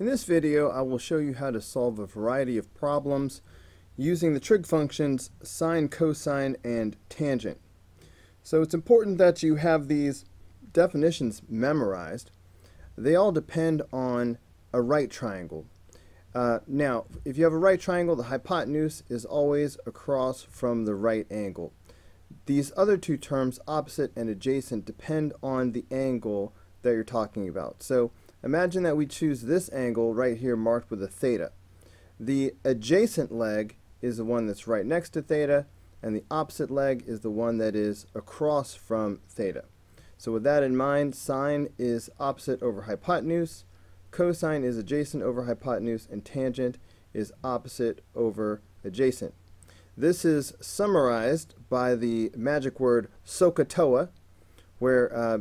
In this video I will show you how to solve a variety of problems using the trig functions sine, cosine, and tangent. So it's important that you have these definitions memorized. They all depend on a right triangle. Uh, now, if you have a right triangle, the hypotenuse is always across from the right angle. These other two terms, opposite and adjacent, depend on the angle that you're talking about. So imagine that we choose this angle right here marked with a theta. The adjacent leg is the one that's right next to theta, and the opposite leg is the one that is across from theta. So with that in mind, sine is opposite over hypotenuse, cosine is adjacent over hypotenuse, and tangent is opposite over adjacent. This is summarized by the magic word SOHCAHTOA, where uh,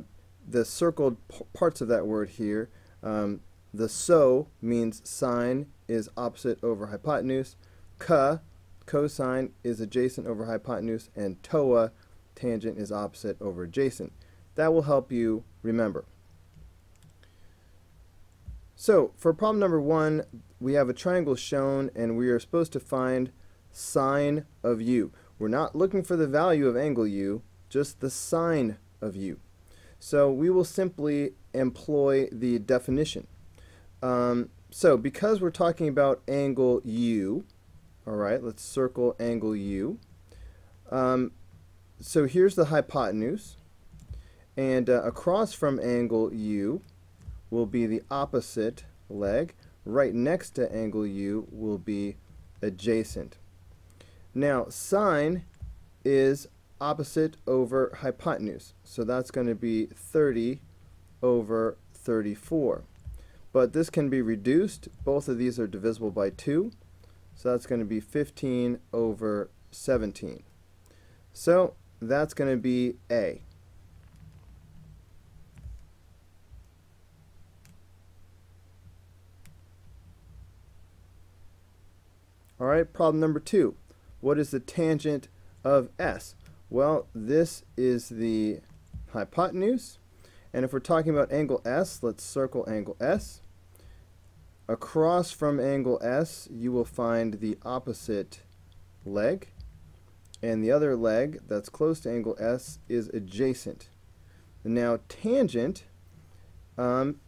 the circled parts of that word here, um, the so means sine is opposite over hypotenuse, ca, cosine is adjacent over hypotenuse, and toa, tangent is opposite over adjacent. That will help you remember. So for problem number one, we have a triangle shown and we are supposed to find sine of u. We're not looking for the value of angle u, just the sine of u. So we will simply employ the definition. Um, so because we're talking about angle u, all right, let's circle angle u. Um, so here's the hypotenuse, and uh, across from angle u will be the opposite leg. Right next to angle u will be adjacent. Now, sine is opposite over hypotenuse. So that's going to be 30 over 34. But this can be reduced. Both of these are divisible by 2. So that's going to be 15 over 17. So that's going to be A. All right, problem number two. What is the tangent of S? Well, this is the hypotenuse. And if we're talking about angle S, let's circle angle S. Across from angle S, you will find the opposite leg. And the other leg that's close to angle S is adjacent. Now, tangent, um,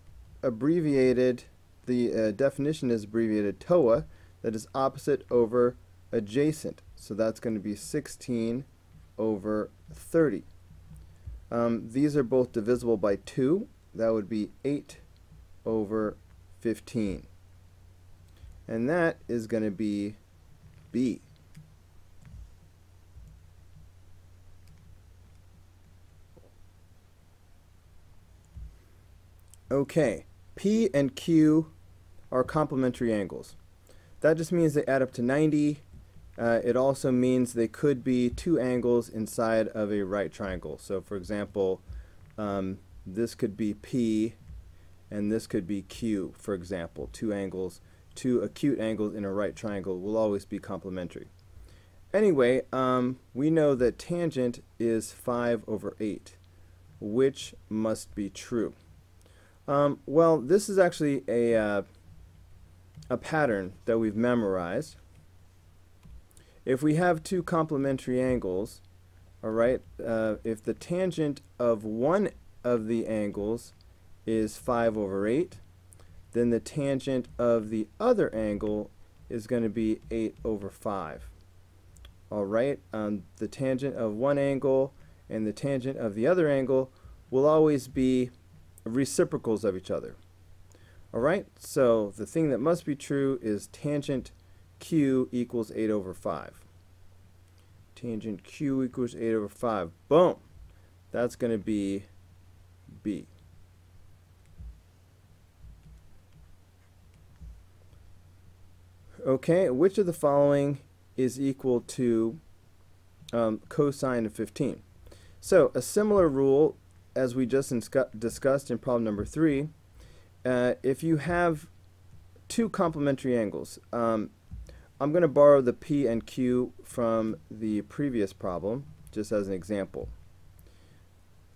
abbreviated, the uh, definition is abbreviated TOA, that is opposite over adjacent. So that's going to be 16 over 30. Um, these are both divisible by 2. That would be 8 over 15. And that is going to be B. Okay, P and Q are complementary angles. That just means they add up to 90 uh, it also means they could be two angles inside of a right triangle. So for example, um, this could be P and this could be Q, for example. Two angles, two acute angles in a right triangle will always be complementary. Anyway, um, we know that tangent is 5 over 8, which must be true. Um, well, this is actually a, uh, a pattern that we've memorized. If we have two complementary angles, all right, uh, if the tangent of one of the angles is 5 over 8, then the tangent of the other angle is going to be 8 over 5. All right, um, the tangent of one angle and the tangent of the other angle will always be reciprocals of each other. All right, so the thing that must be true is tangent q equals 8 over 5. Tangent q equals 8 over 5. Boom! That's going to be b. Okay, which of the following is equal to um, cosine of 15? So a similar rule as we just discussed in problem number 3, uh, if you have two complementary angles, um, I'm going to borrow the P and Q from the previous problem, just as an example.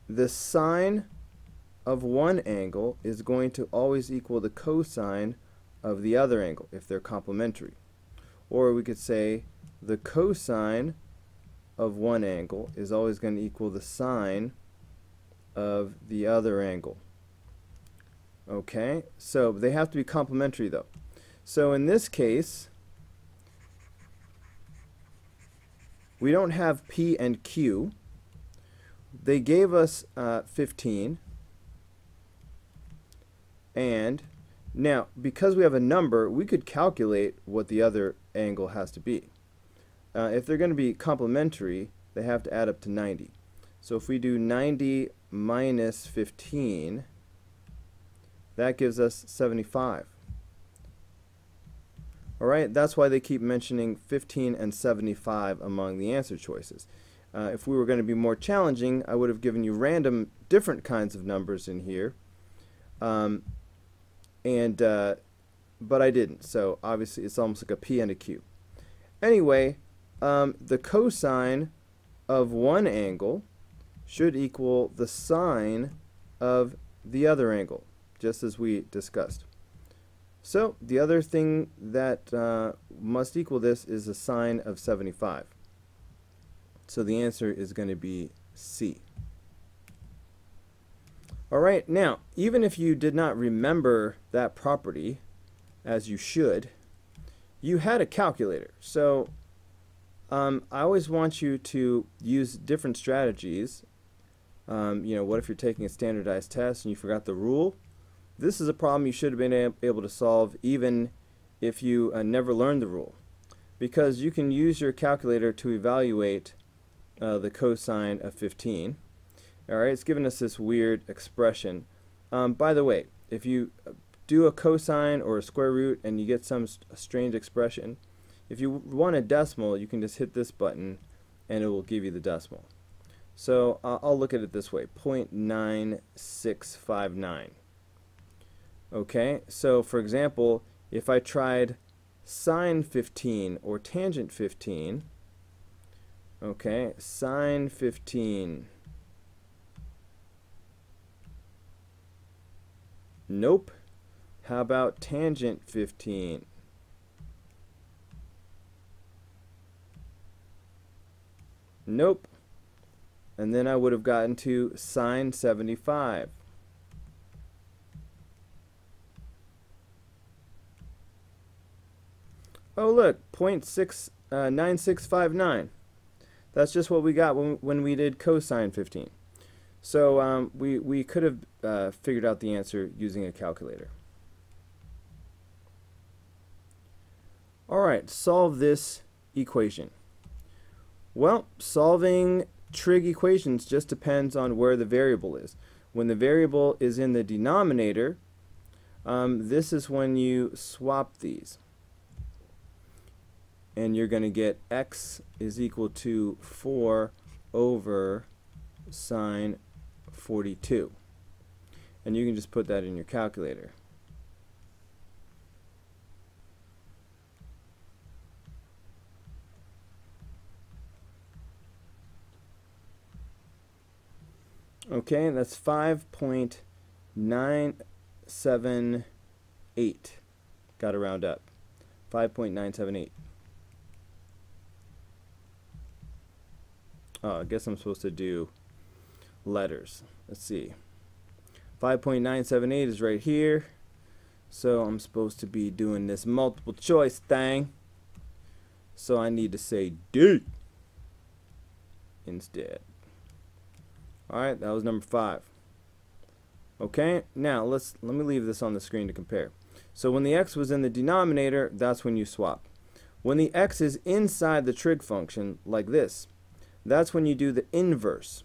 The sine of one angle is going to always equal the cosine of the other angle if they're complementary. Or we could say the cosine of one angle is always going to equal the sine of the other angle. Okay, so they have to be complementary though. So in this case, we don't have P and Q. They gave us uh, 15. And now, because we have a number, we could calculate what the other angle has to be. Uh, if they're going to be complementary, they have to add up to 90. So if we do 90 minus 15, that gives us 75. Alright, that's why they keep mentioning 15 and 75 among the answer choices. Uh, if we were going to be more challenging, I would have given you random different kinds of numbers in here. Um, and uh, But I didn't, so obviously it's almost like a P and a Q. Anyway, um, the cosine of one angle should equal the sine of the other angle, just as we discussed. So the other thing that uh, must equal this is a sine of 75. So the answer is going to be C. Alright, now, even if you did not remember that property, as you should, you had a calculator. So um, I always want you to use different strategies. Um, you know, what if you're taking a standardized test and you forgot the rule? This is a problem you should have been able to solve even if you uh, never learned the rule. Because you can use your calculator to evaluate uh, the cosine of 15. Alright, it's given us this weird expression. Um, by the way, if you do a cosine or a square root and you get some st strange expression, if you want a decimal, you can just hit this button and it will give you the decimal. So uh, I'll look at it this way, 0.9659. Okay, so for example, if I tried sine 15 or tangent 15, okay, sine 15, nope. How about tangent 15? Nope. And then I would have gotten to sine 75. Oh look, 0.9659. Uh, That's just what we got when, when we did cosine 15. So um, we, we could have uh, figured out the answer using a calculator. Alright, solve this equation. Well, solving trig equations just depends on where the variable is. When the variable is in the denominator, um, this is when you swap these and you're going to get x is equal to 4 over sine 42. And you can just put that in your calculator. Okay, that's 5.978. Got to round up. 5.978. Oh, I guess I'm supposed to do letters. Let's see. 5.978 is right here. So I'm supposed to be doing this multiple choice thing. So I need to say D instead. Alright, that was number five. Okay, now let's let me leave this on the screen to compare. So when the x was in the denominator, that's when you swap. When the x is inside the trig function, like this, that's when you do the inverse.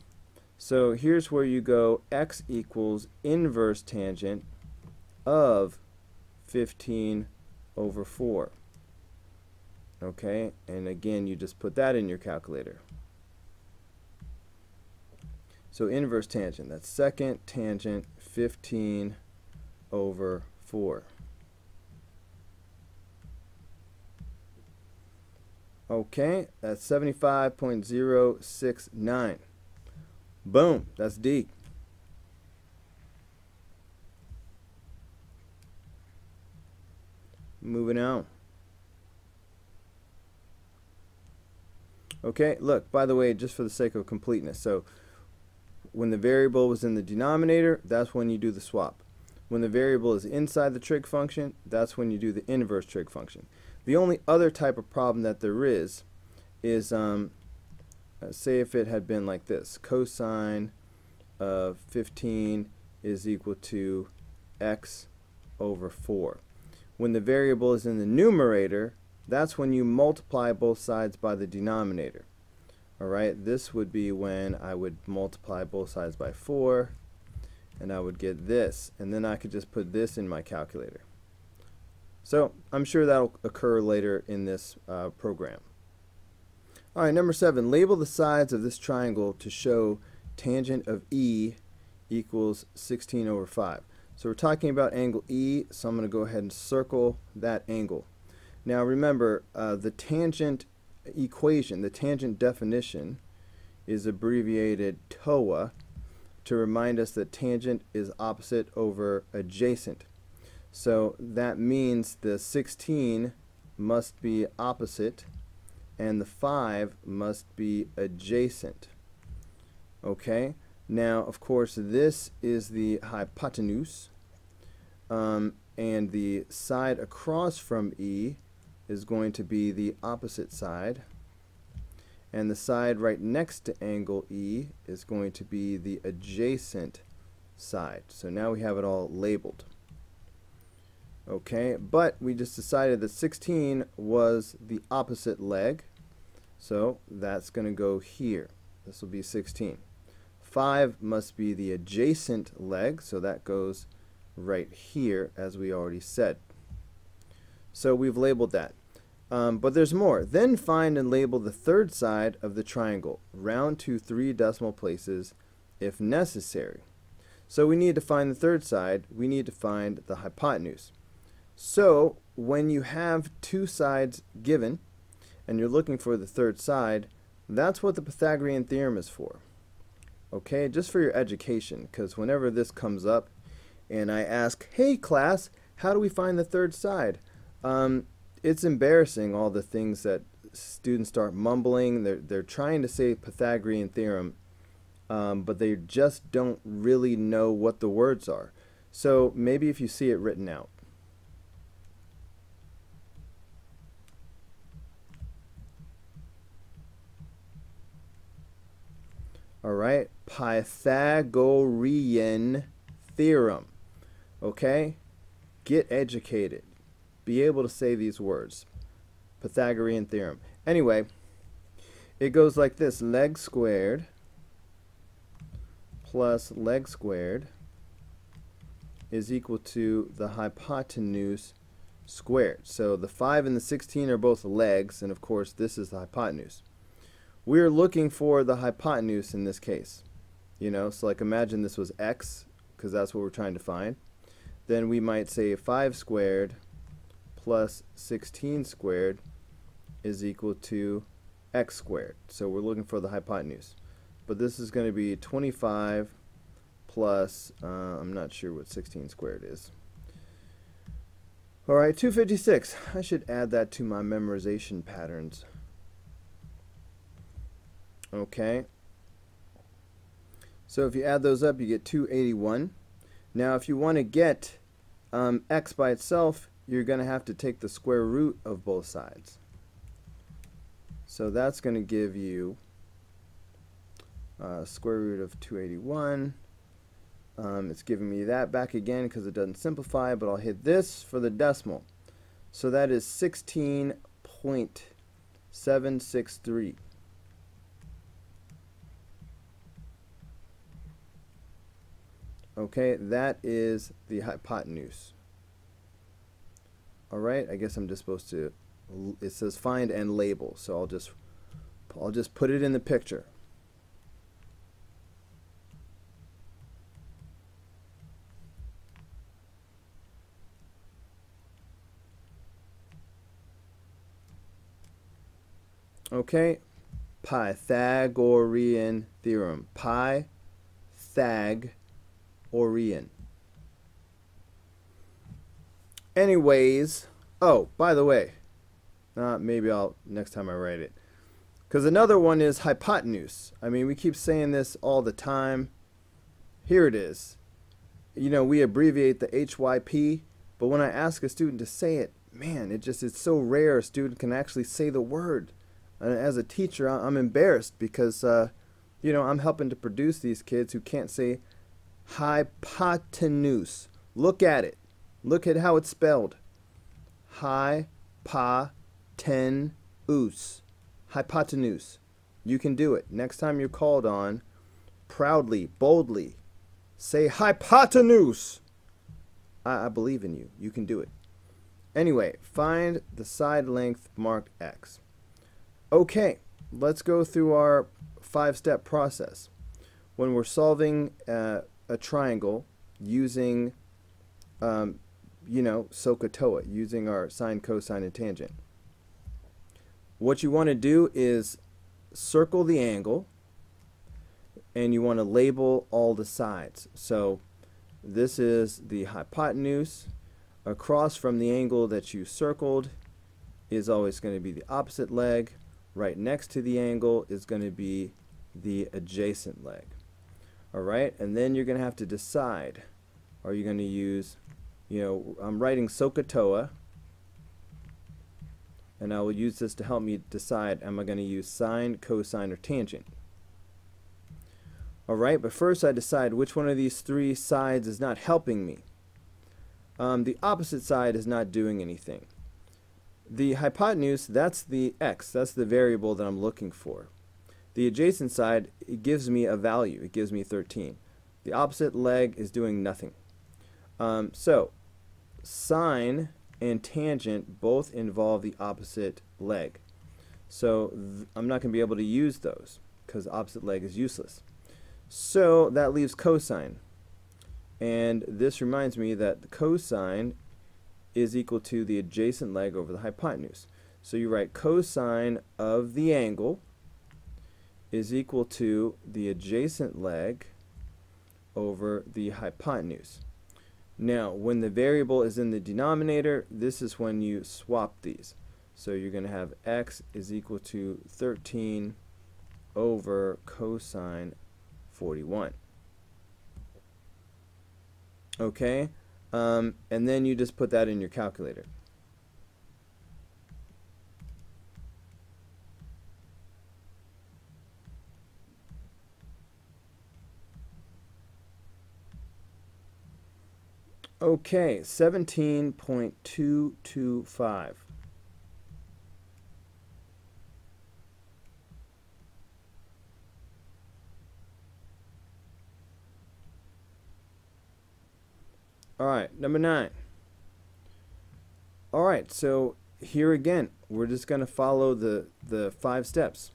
So here's where you go x equals inverse tangent of 15 over 4. Okay, and again you just put that in your calculator. So inverse tangent, that's second tangent 15 over 4. Okay, that's 75.069. Boom, that's D. moving on. Okay, look, by the way, just for the sake of completeness, so when the variable was in the denominator, that's when you do the swap. When the variable is inside the trig function, that's when you do the inverse trig function. The only other type of problem that there is is, um, uh, say if it had been like this, cosine of 15 is equal to x over 4. When the variable is in the numerator, that's when you multiply both sides by the denominator. Alright, this would be when I would multiply both sides by 4 and I would get this and then I could just put this in my calculator. So I'm sure that'll occur later in this uh, program. Alright, number 7. Label the sides of this triangle to show tangent of E equals 16 over 5. So we're talking about angle E, so I'm going to go ahead and circle that angle. Now remember, uh, the tangent equation, the tangent definition, is abbreviated TOA to remind us that tangent is opposite over adjacent. So that means the 16 must be opposite and the 5 must be adjacent. Okay, now of course this is the hypotenuse um, and the side across from E is going to be the opposite side and the side right next to angle E is going to be the adjacent side. So now we have it all labeled. Okay, but we just decided that 16 was the opposite leg, so that's going to go here. This will be 16. 5 must be the adjacent leg, so that goes right here, as we already said. So we've labeled that. Um, but there's more. Then find and label the third side of the triangle, round to three decimal places if necessary. So we need to find the third side. We need to find the hypotenuse. So when you have two sides given and you're looking for the third side, that's what the Pythagorean theorem is for. Okay, just for your education, because whenever this comes up and I ask, hey class, how do we find the third side? Um, it's embarrassing all the things that students start mumbling. They're they're trying to say Pythagorean theorem, um, but they just don't really know what the words are. So maybe if you see it written out. All right, Pythagorean theorem. Okay, get educated be able to say these words. Pythagorean theorem. Anyway, it goes like this. Leg squared plus leg squared is equal to the hypotenuse squared. So the 5 and the 16 are both legs, and of course this is the hypotenuse. We're looking for the hypotenuse in this case. You know, so like imagine this was x, because that's what we're trying to find. Then we might say 5 squared plus 16 squared is equal to x squared. So we're looking for the hypotenuse. But this is going to be 25 plus, uh, I'm not sure what 16 squared is. Alright, 256. I should add that to my memorization patterns. Okay. So if you add those up, you get 281. Now if you want to get um, x by itself, you're going to have to take the square root of both sides. So that's going to give you uh, square root of 281. Um, it's giving me that back again because it doesn't simplify, but I'll hit this for the decimal. So that is 16.763. Okay, that is the hypotenuse. All right, I guess I'm just supposed to, it says find and label, so I'll just, I'll just put it in the picture. Okay, Pythagorean theorem. Pythagorean. Anyways, Oh, by the way, uh, maybe I'll next time I write it. Because another one is hypotenuse. I mean, we keep saying this all the time. Here it is. You know, we abbreviate the HYP, but when I ask a student to say it, man, it just it's so rare a student can actually say the word. And as a teacher, I'm embarrassed because, uh, you know, I'm helping to produce these kids who can't say hypotenuse. Look at it. Look at how it's spelled. Hypotenuse. Hypotenuse. You can do it. Next time you're called on, proudly, boldly, say hypotenuse. I, I believe in you. You can do it. Anyway, find the side length marked x. Okay, let's go through our five-step process. When we're solving uh, a triangle using, um, you know, SOHCAHTOA, using our sine, cosine, and tangent. What you want to do is circle the angle and you want to label all the sides. So this is the hypotenuse. Across from the angle that you circled is always going to be the opposite leg. Right next to the angle is going to be the adjacent leg. Alright, and then you're going to have to decide. Are you going to use, you know, I'm writing SOHCAHTOA, and I will use this to help me decide am I going to use sine, cosine, or tangent. Alright, but first I decide which one of these three sides is not helping me. Um, the opposite side is not doing anything. The hypotenuse, that's the x, that's the variable that I'm looking for. The adjacent side, it gives me a value, it gives me 13. The opposite leg is doing nothing. Um, so, sine and tangent both involve the opposite leg. So I'm not going to be able to use those because opposite leg is useless. So that leaves cosine. And this reminds me that the cosine is equal to the adjacent leg over the hypotenuse. So you write cosine of the angle is equal to the adjacent leg over the hypotenuse. Now, when the variable is in the denominator, this is when you swap these. So you're going to have x is equal to 13 over cosine 41. Okay, um, and then you just put that in your calculator. Okay, 17.225. All right, number nine. All right, so here again, we're just going to follow the, the five steps.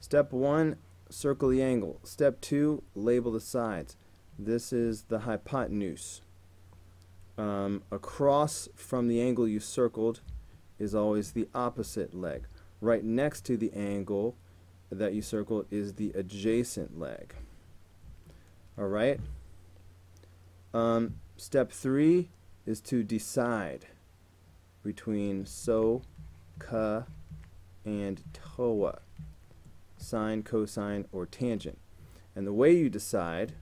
Step one, circle the angle. Step two, label the sides. This is the hypotenuse. Um, across from the angle you circled is always the opposite leg. Right next to the angle that you circled is the adjacent leg. All right? Um, Step three is to decide between so, ka, and toa, sine, cosine, or tangent. And the way you decide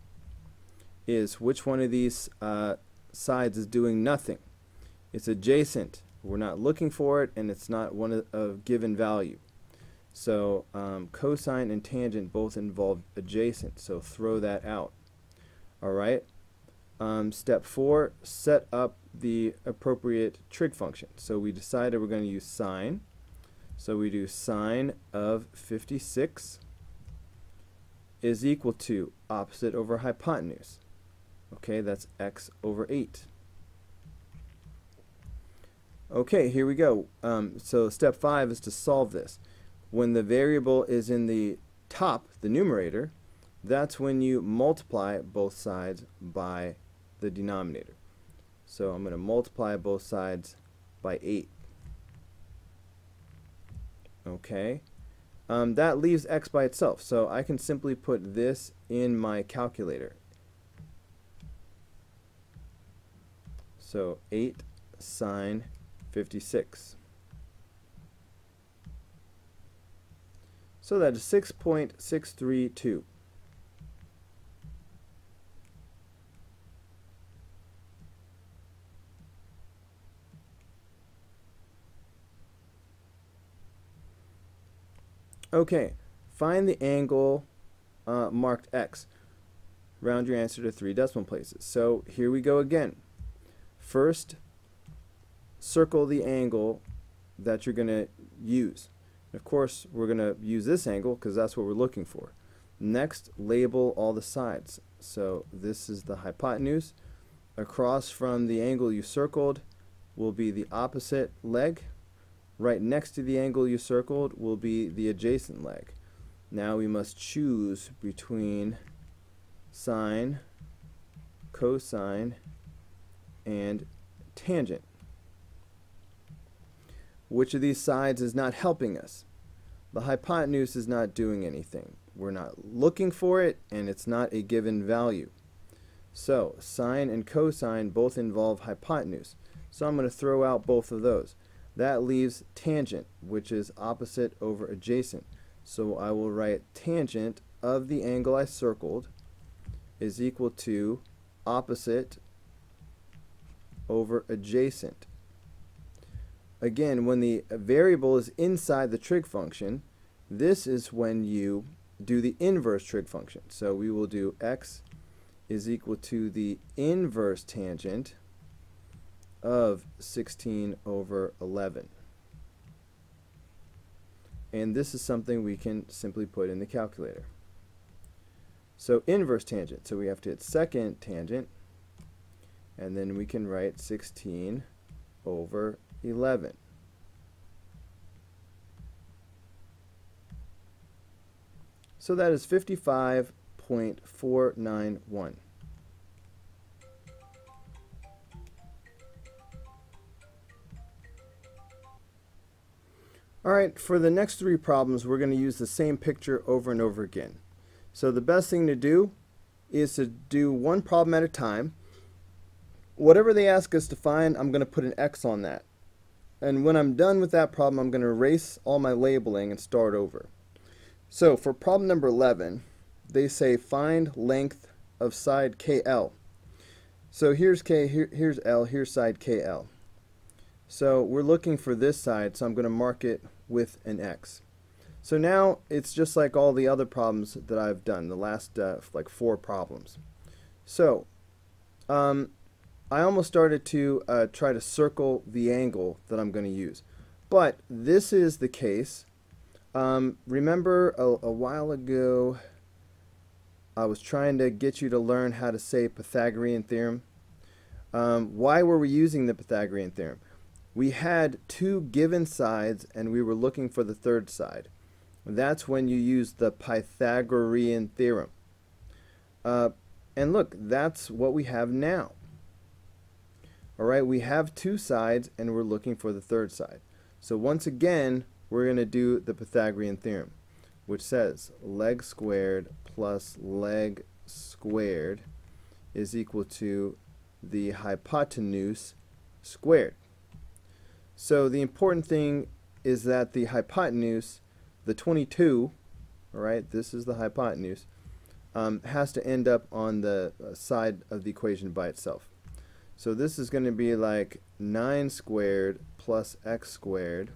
is which one of these uh, sides is doing nothing. It's adjacent. We're not looking for it, and it's not one of, given value. So um, cosine and tangent both involve adjacent, so throw that out. All right. Um, step four, set up the appropriate trig function. So we decided we're going to use sine. So we do sine of 56 is equal to opposite over hypotenuse. Okay, that's x over 8. Okay, here we go. Um, so step 5 is to solve this. When the variable is in the top, the numerator, that's when you multiply both sides by the denominator. So I'm going to multiply both sides by 8. Okay. Um, that leaves x by itself. So I can simply put this in my calculator. So 8 sine 56. So that is 6.632. Okay, find the angle uh, marked x. Round your answer to three decimal places. So here we go again. First, circle the angle that you're going to use. Of course, we're going to use this angle because that's what we're looking for. Next, label all the sides. So this is the hypotenuse. Across from the angle you circled will be the opposite leg. Right next to the angle you circled will be the adjacent leg. Now we must choose between sine, cosine, and tangent. Which of these sides is not helping us? The hypotenuse is not doing anything. We're not looking for it, and it's not a given value. So, sine and cosine both involve hypotenuse. So I'm going to throw out both of those. That leaves tangent, which is opposite over adjacent. So I will write tangent of the angle I circled is equal to opposite over adjacent. Again, when the variable is inside the trig function, this is when you do the inverse trig function. So we will do x is equal to the inverse tangent of 16 over 11. And this is something we can simply put in the calculator. So inverse tangent, so we have to hit second tangent, and then we can write 16 over 11. So that is 55.491. Alright, for the next three problems, we're going to use the same picture over and over again. So the best thing to do is to do one problem at a time. Whatever they ask us to find, I'm going to put an X on that. And when I'm done with that problem, I'm going to erase all my labeling and start over. So for problem number 11, they say find length of side KL. So here's K, here, here's L, here's side KL. So we're looking for this side, so I'm going to mark it with an X. So now it's just like all the other problems that I've done, the last uh, like four problems. So um, I almost started to uh, try to circle the angle that I'm going to use. But this is the case. Um, remember a, a while ago I was trying to get you to learn how to say Pythagorean theorem. Um, why were we using the Pythagorean theorem? we had two given sides and we were looking for the third side. That's when you use the Pythagorean theorem. Uh, and look, that's what we have now. All right, we have two sides and we're looking for the third side. So once again, we're going to do the Pythagorean theorem, which says leg squared plus leg squared is equal to the hypotenuse squared. So the important thing is that the hypotenuse, the 22, all right, this is the hypotenuse, um, has to end up on the uh, side of the equation by itself. So this is going to be like 9 squared plus x squared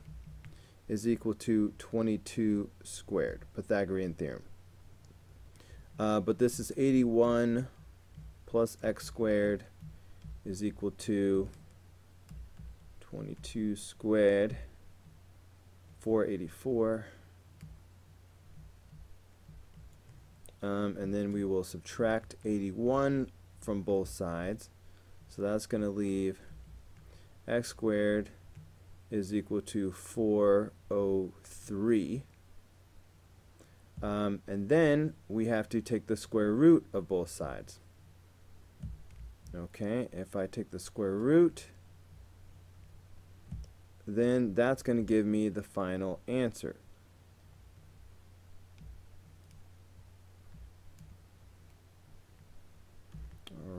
is equal to 22 squared, Pythagorean theorem. Uh, but this is 81 plus x squared is equal to 22 squared, 484. Um, and then we will subtract 81 from both sides. So that's going to leave x squared is equal to 403. Um, and then we have to take the square root of both sides. Okay, if I take the square root, then that's going to give me the final answer.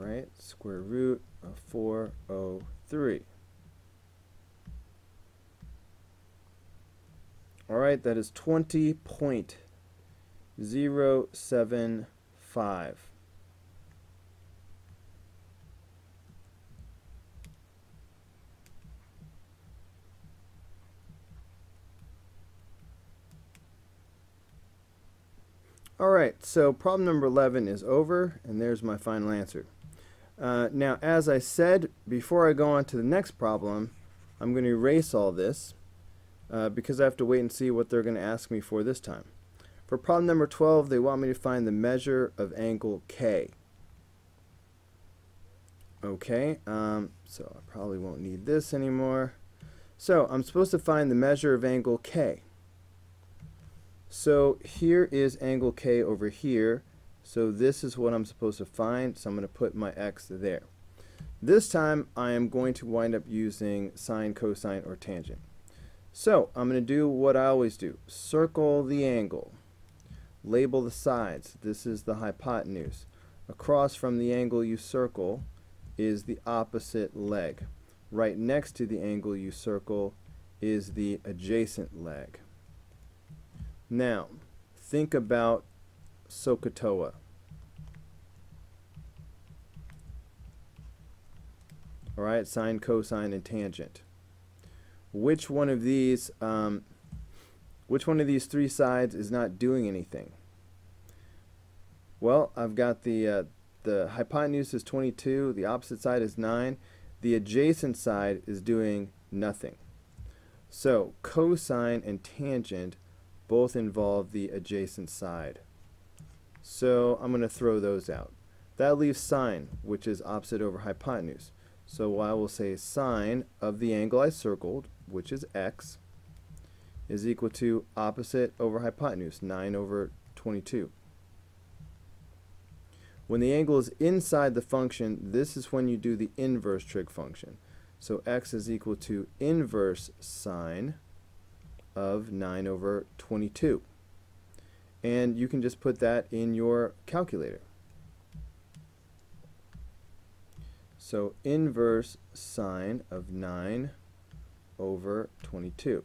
Alright, square root of 403. All right, that is 20.075. All right, so problem number 11 is over, and there's my final answer. Uh, now, as I said, before I go on to the next problem, I'm going to erase all this uh, because I have to wait and see what they're going to ask me for this time. For problem number 12, they want me to find the measure of angle K. Okay, um, so I probably won't need this anymore. So I'm supposed to find the measure of angle K. So here is angle K over here. So this is what I'm supposed to find. So I'm going to put my X there. This time I am going to wind up using sine, cosine, or tangent. So I'm going to do what I always do. Circle the angle. Label the sides. This is the hypotenuse. Across from the angle you circle is the opposite leg. Right next to the angle you circle is the adjacent leg. Now, think about SOHCAHTOA. All right, sine, cosine, and tangent. Which one of these, um, which one of these three sides is not doing anything? Well, I've got the uh, the hypotenuse is 22, the opposite side is 9, the adjacent side is doing nothing. So cosine and tangent both involve the adjacent side. So I'm going to throw those out. That leaves sine, which is opposite over hypotenuse. So I will say sine of the angle I circled, which is x, is equal to opposite over hypotenuse, 9 over 22. When the angle is inside the function, this is when you do the inverse trig function. So x is equal to inverse sine of 9 over 22. And you can just put that in your calculator. So inverse sine of 9 over 22.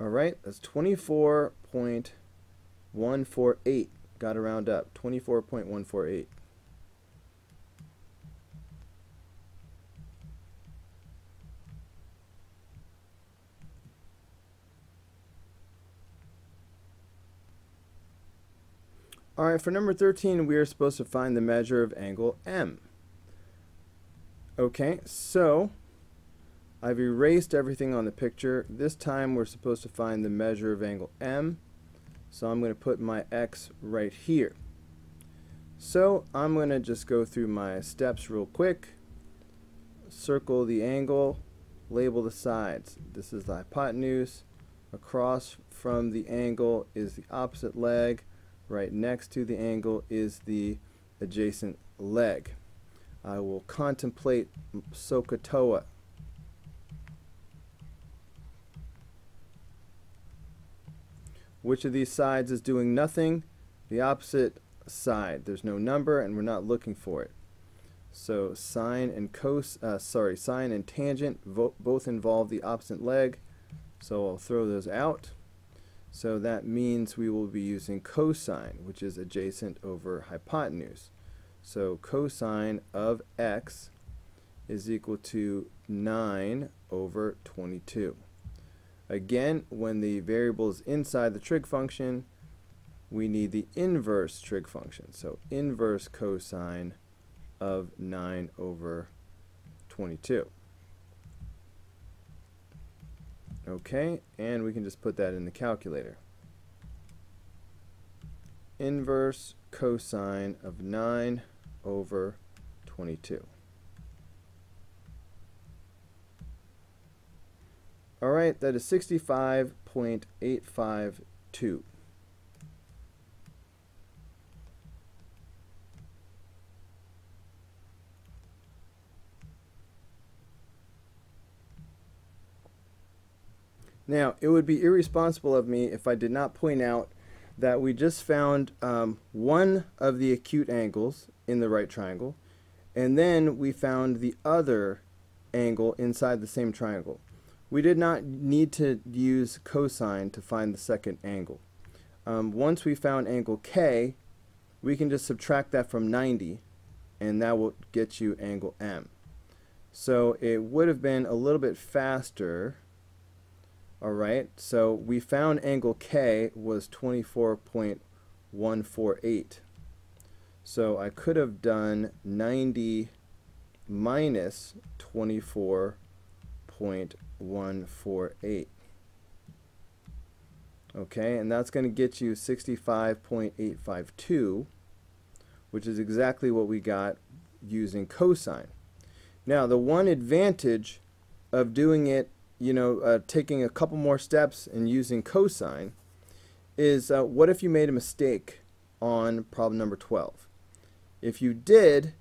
All right, that's 24.148. Got to round up. 24.148. Alright, for number 13, we are supposed to find the measure of angle M. Okay, so I've erased everything on the picture. This time we're supposed to find the measure of angle M. So I'm going to put my X right here. So I'm going to just go through my steps real quick. Circle the angle, label the sides. This is the hypotenuse. Across from the angle is the opposite leg right next to the angle is the adjacent leg. I will contemplate SOHCAHTOA. Which of these sides is doing nothing? The opposite side. There's no number and we're not looking for it. So sine and cos, uh, sorry, sine and tangent both involve the opposite leg. So I'll throw those out. So that means we will be using cosine, which is adjacent over hypotenuse. So cosine of x is equal to 9 over 22. Again, when the variable is inside the trig function, we need the inverse trig function. So inverse cosine of 9 over 22. Okay, and we can just put that in the calculator. Inverse cosine of 9 over 22. Alright, that is 65.852. Now, it would be irresponsible of me if I did not point out that we just found um, one of the acute angles in the right triangle, and then we found the other angle inside the same triangle. We did not need to use cosine to find the second angle. Um, once we found angle K, we can just subtract that from 90 and that will get you angle M. So it would have been a little bit faster. Alright, so we found angle K was 24.148. So I could have done 90 minus 24.148. Okay, and that's going to get you 65.852, which is exactly what we got using cosine. Now, the one advantage of doing it, you know, uh, taking a couple more steps and using cosine is uh, what if you made a mistake on problem number 12? If you did,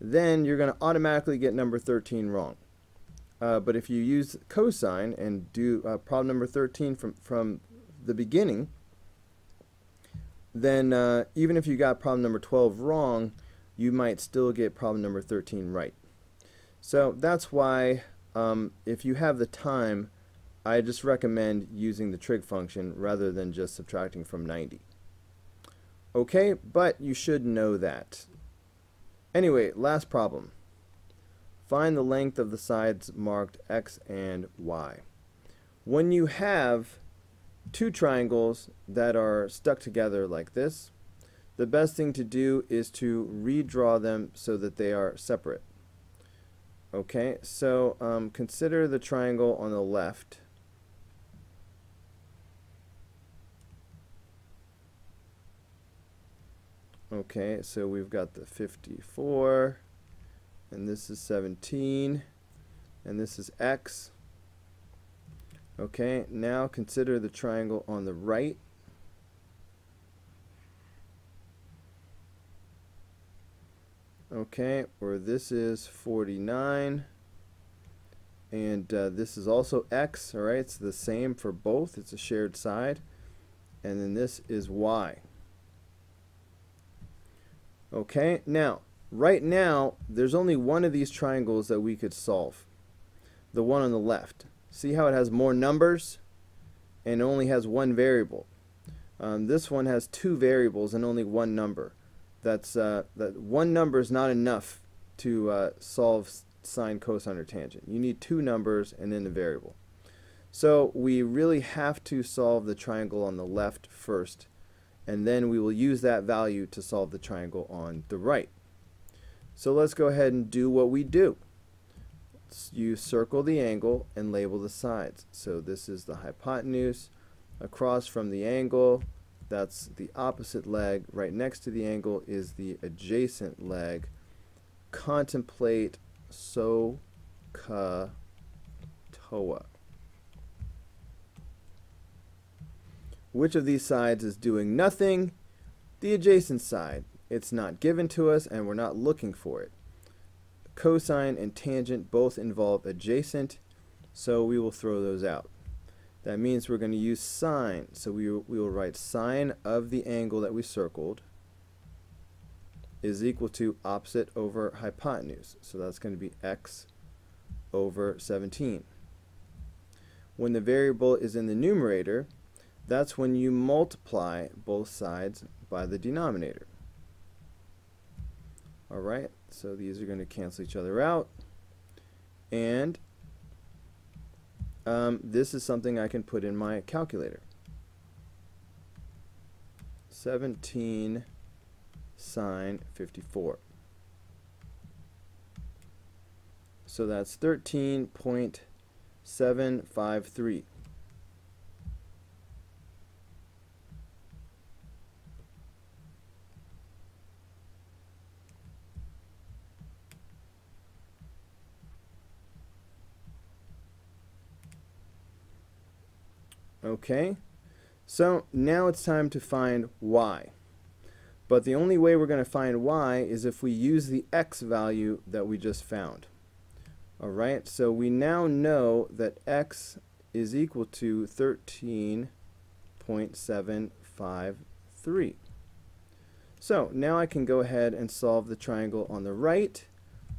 then you're going to automatically get number 13 wrong. Uh, but if you use cosine and do uh, problem number 13 from, from the beginning, then uh, even if you got problem number 12 wrong, you might still get problem number 13 right. So that's why um, if you have the time, I just recommend using the trig function rather than just subtracting from 90. Okay, but you should know that. Anyway, last problem. Find the length of the sides marked x and y. When you have two triangles that are stuck together like this, the best thing to do is to redraw them so that they are separate. Okay, so um, consider the triangle on the left. Okay, so we've got the 54, and this is 17, and this is x. Okay, now consider the triangle on the right. Okay where this is 49 and uh, this is also x alright it's the same for both. It's a shared side. And then this is y. Okay now right now there's only one of these triangles that we could solve. The one on the left. See how it has more numbers? And only has one variable. Um, this one has two variables and only one number that's uh, that one number is not enough to uh, solve sine, cosine, or tangent. You need two numbers and then the variable. So we really have to solve the triangle on the left first, and then we will use that value to solve the triangle on the right. So let's go ahead and do what we do. You circle the angle and label the sides. So this is the hypotenuse across from the angle that's the opposite leg. Right next to the angle is the adjacent leg. Contemplate SOHCAHTOA. Which of these sides is doing nothing? The adjacent side. It's not given to us and we're not looking for it. Cosine and tangent both involve adjacent, so we will throw those out. That means we're going to use sine. So we, we will write sine of the angle that we circled is equal to opposite over hypotenuse. So that's going to be x over 17. When the variable is in the numerator, that's when you multiply both sides by the denominator. Alright, so these are going to cancel each other out. And um, this is something I can put in my calculator. 17 sine 54. So that's 13.753. Okay, so now it's time to find y. But the only way we're going to find y is if we use the x value that we just found. Alright, so we now know that x is equal to 13.753. So now I can go ahead and solve the triangle on the right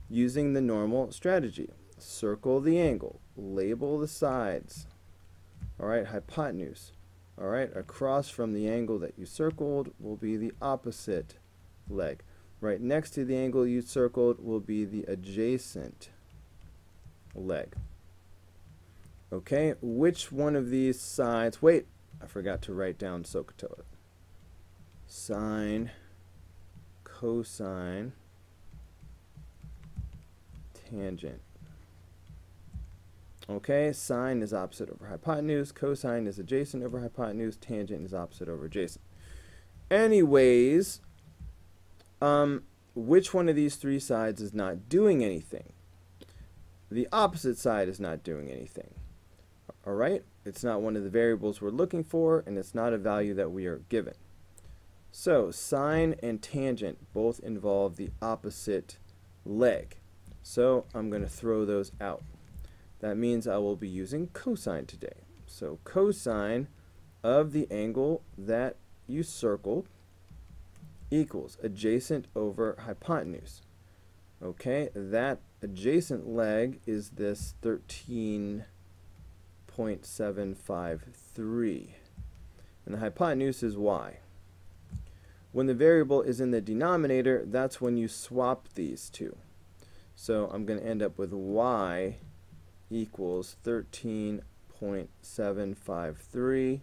using the normal strategy. circle the angle, label the sides. All right, hypotenuse. All right, across from the angle that you circled will be the opposite leg. Right next to the angle you circled will be the adjacent leg. Okay, which one of these sides, wait, I forgot to write down SOHCAHTOA. Sine, cosine, tangent. Okay, sine is opposite over hypotenuse, cosine is adjacent over hypotenuse, tangent is opposite over adjacent. Anyways, um, which one of these three sides is not doing anything? The opposite side is not doing anything. All right, it's not one of the variables we're looking for, and it's not a value that we are given. So sine and tangent both involve the opposite leg. So I'm going to throw those out. That means I will be using cosine today. So cosine of the angle that you circled equals adjacent over hypotenuse. Okay, that adjacent leg is this 13.753. And the hypotenuse is y. When the variable is in the denominator, that's when you swap these two. So I'm going to end up with y equals 13.753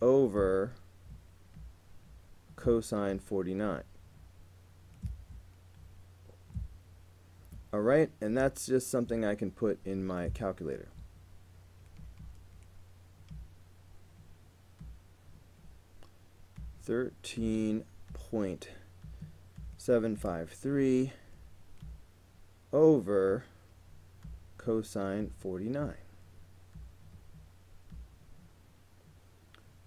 over cosine 49. Alright, and that's just something I can put in my calculator. Thirteen point seven five three over cosine 49.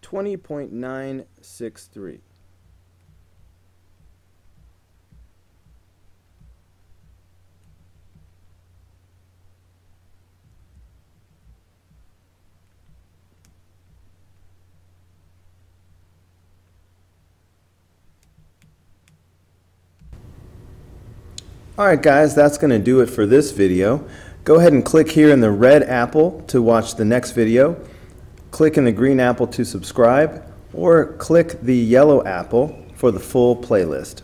20.963. Alright guys, that's going to do it for this video. Go ahead and click here in the red apple to watch the next video. Click in the green apple to subscribe, or click the yellow apple for the full playlist.